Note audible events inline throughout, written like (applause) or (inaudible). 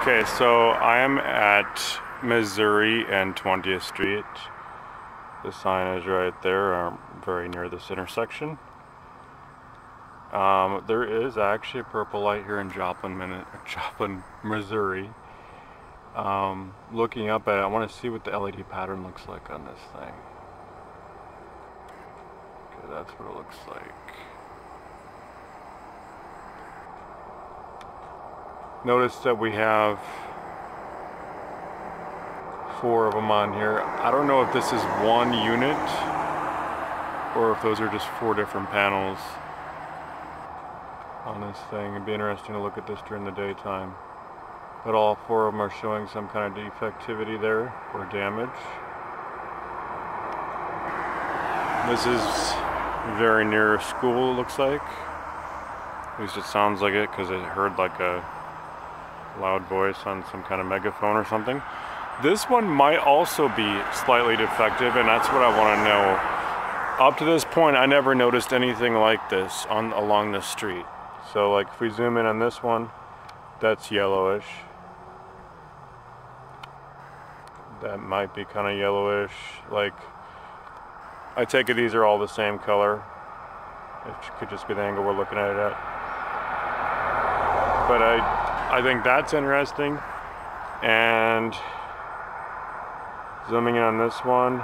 Okay, so I am at Missouri and 20th Street. The sign is right there, um, very near this intersection. Um, there is actually a purple light here in Joplin, (laughs) Joplin, Missouri. Um, looking up at it, I want to see what the LED pattern looks like on this thing. Okay, that's what it looks like. Notice that we have four of them on here. I don't know if this is one unit or if those are just four different panels on this thing. It'd be interesting to look at this during the daytime. But all four of them are showing some kind of defectivity there or damage. This is very near a school, it looks like. At least it sounds like it because I heard like a loud voice on some kind of megaphone or something. This one might also be slightly defective and that's what I want to know. Up to this point I never noticed anything like this on along the street. So like if we zoom in on this one, that's yellowish. That might be kind of yellowish. Like, I take it these are all the same color. It could just be the angle we're looking at it at. But I, I think that's interesting. And zooming in on this one,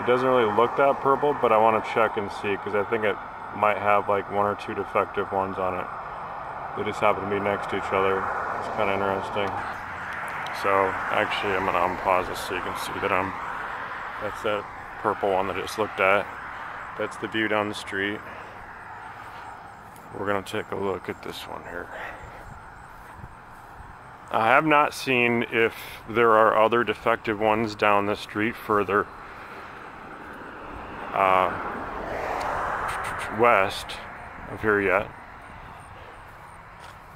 it doesn't really look that purple, but I want to check and see because I think it might have like one or two defective ones on it. They just happen to be next to each other. It's kind of interesting. So actually I'm gonna unpause this so you can see that I'm, that's that purple one that I just looked at. That's the view down the street. We're gonna take a look at this one here. I have not seen if there are other defective ones down the street further uh, west of here yet.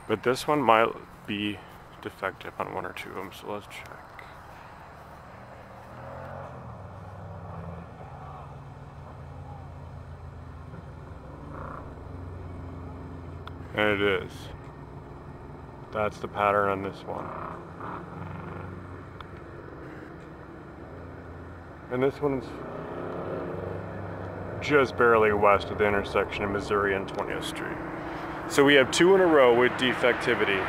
But this one might be defective on one or two of them, so let's check. And it is. That's the pattern on this one. And this one's just barely west of the intersection of Missouri and 20th Street. So we have two in a row with defectivity.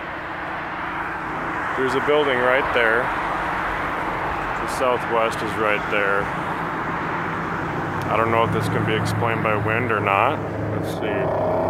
There's a building right there. The southwest is right there. I don't know if this can be explained by wind or not. Let's see.